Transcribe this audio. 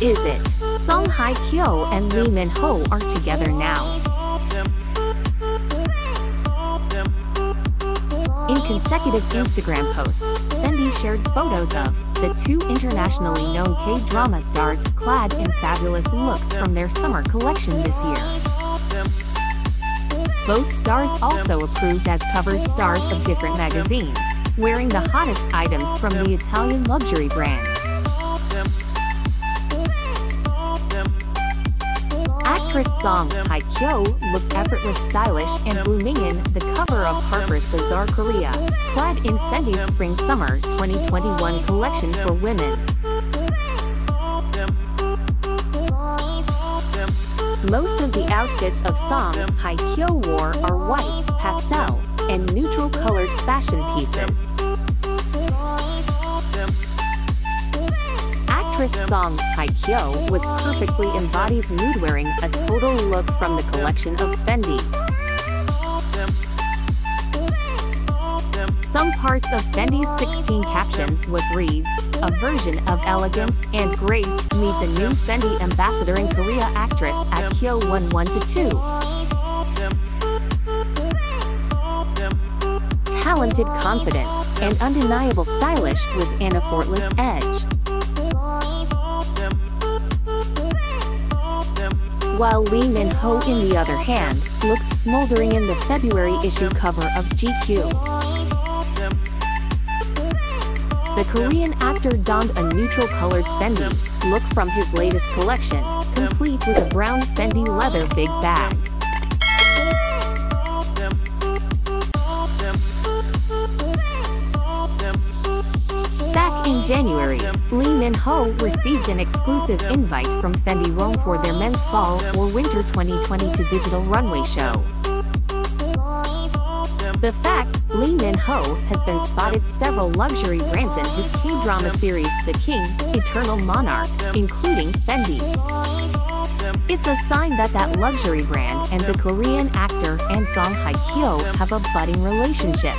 is it? Song Hye Kyo and Lee Min Ho are together now. In consecutive Instagram posts, Fendi shared photos of the two internationally known K-drama stars clad in fabulous looks from their summer collection this year. Both stars also approved as cover stars of different magazines, wearing the hottest items from the Italian luxury brand. Actress Song Hye Kyo looked effortless stylish and blooming in the cover of Harper's Bazaar Korea, clad in Fendi's Spring-Summer 2021 collection for women. Most of the outfits of Song Hye Kyo wore are white, pastel, and neutral-colored fashion pieces. Actress Song Hye Kyo was perfectly embodies mood wearing a total look from the collection of Fendi. Some parts of Fendi's 16 captions was reads, a version of elegance and grace meets a new Fendi ambassador in Korea actress Akio 112. Talented, confident, and undeniable stylish with an effortless edge. While Lee Min Ho, in the other hand, looked smoldering in the February issue cover of GQ. The Korean actor donned a neutral-colored Fendi look from his latest collection, complete with a brown Fendi leather big bag. In January, Lee Min Ho received an exclusive invite from Fendi Rome for their men's fall or winter 2022 digital runway show. The fact, Lee Min Ho has been spotted several luxury brands in his K-drama series The King, Eternal Monarch, including Fendi. It's a sign that that luxury brand and the Korean actor and Song Hye Kyo have a budding relationship.